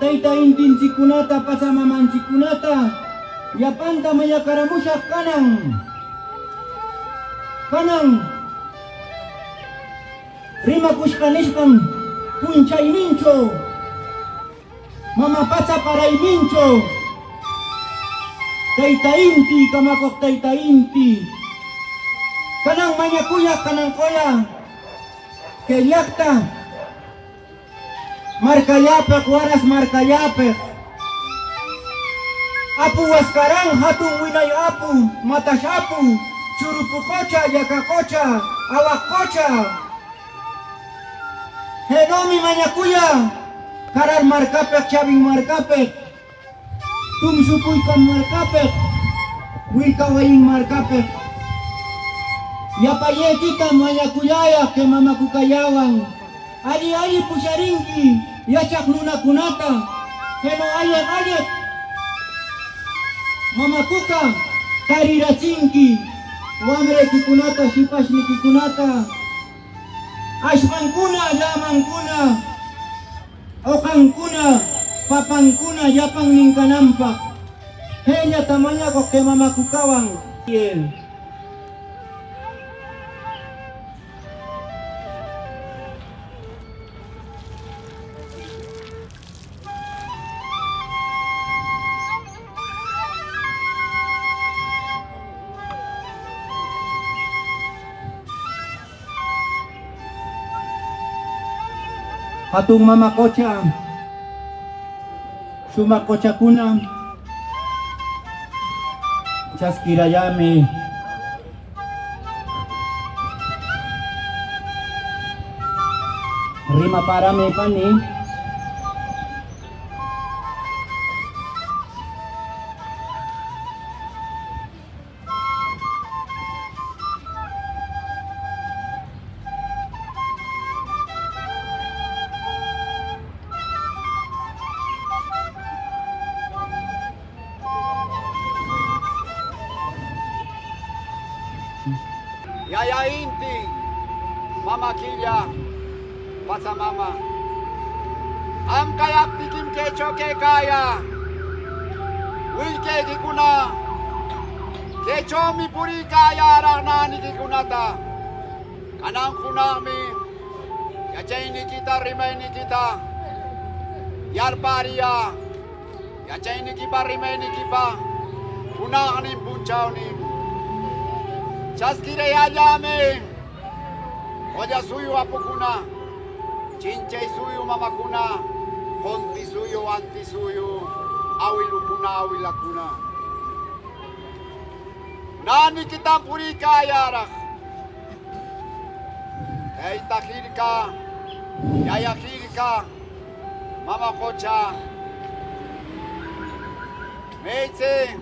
Taita intin sikunata pasamaman sikunata, yapanta maya karamusha kanang, kanang, rima kushkanishkan, punchay mincho, mama pacha paray mincho, taita inti kamakok taita inti, kanang manya kuya kanang koya, kelyakta, Marcayape, Juárez Marcayape. Apu Huascarán, Hatun Winay Apu, Matashapu, Churupucocha, Yacacocha, Abacocha. Genomi Mañacuya, Carar Marcape, Chavin Marcape, Tum Supuican Marcape, Huilcahuayin Marcape. Yapayetita Mañacuyaya, que mamacucayaban. aliyali pusharingi yachaklunakunaka heno ayekayek mamakuka Kikunata, wamrekikunata shipashnikikunata ashmankuna lamankuna okankuna papankuna yapangninkanampak heñatamoñakoke mamakukawan yeah. Hatung mama kocha Suma kocha kuna Chaskirayami Rima parame pani Yaya inti, mama kilya, pasa mama. Am kayak tikim kecho ke kaya. Wil ke kikuna. Kecho mi puri kaya rana ni kikunata. Kanang kunami. Yachaini kita rimaini kita. Yar paria. Yachaini kipa rimaini kipa. Kuna anim punchao nim. Jas kiri ya jame Ojasu yu apukuna Jinchei suyu mama kuna Konti suyu antisuyu Awi luguna wilakuna Nani kita puri ka yarax Eita kiri ka Ya ya kiri ka Mama kocha Meitsen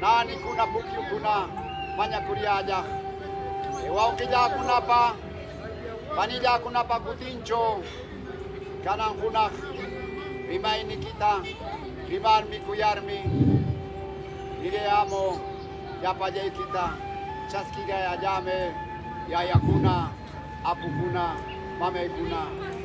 Nani kuna puki kuna manya kuria aja. Ewa ukija kunapa panija kunapa kutincho. Kana nguna bima ini kita bima kuyarmi ile amo ya kita. Chaskiga ya jame ya yakuna apukuna mame.